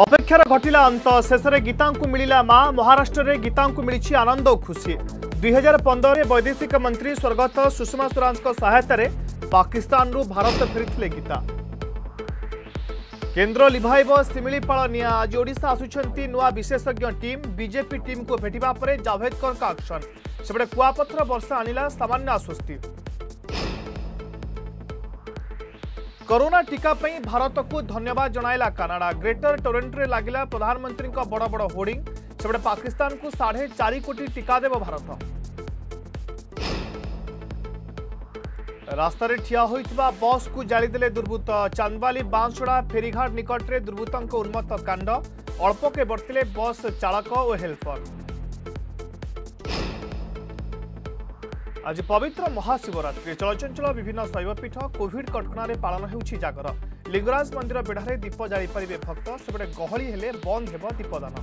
अपेक्षार घटला अंत शेषे गीता मिलला मां महाराष्ट्र में गीता मिली आनंद और खुशी दुई हजार पंदर वैदेशिक मंत्री स्वर्गत सुषमा स्वराज सहायत पाकिस्तान भारत फेरी गीता केन्द्र लिभाइब शिमिपा निया आज ओडा आसुंच नुआ विशेषज्ञ टीम बीजेपी टीम को भेटापर जावेदकर आक्शन सेपटे कुआपथर वर्षा आनला सामान्य आश्वस्ती कोरोना टीका पर भारत को धन्यवाद जनइला कानाडा ग्रेटर टोरेटो में लगला प्रधानमंत्री बड़ बड़ होर्डिंग सेपटे पाकिस्तान को साढ़े चार कोटी टीका देव भारत रास्त ठिया होता बस को जालीदे दुर्वृत्त चांदवा बांसड़ा फेरीघाट निकटे दुर्वृत्त उन्मत्त कांड अल्पके बर्तिले बस चालक और हेल्पर আজ পবিত্র মহাশিবরাত্রি চলচঞ্চল বিভিন্ন শৈবপীঠ কোভিড কটকণার পাাল হচ্ছে জাগর লিঙ্গরাজ মন্দির বেড়ার দীপ জাড়িপারে ভক্ত সেপটে গহলি হলে বন্ধ হব দীপদান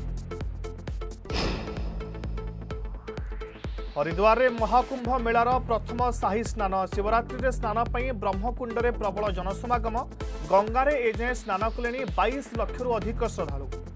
হরিদ্বারে মহাকুম্ভ মেলার প্রথম সাহি স্নান শিবরাত্রিরে স্নান পাই ব্রহ্মকুণ্ডে প্রবল জনসমাগম গঙ্গার এযায় স্নান কলে বাইশ লক্ষর অধিক শ্রদ্ধাড়ু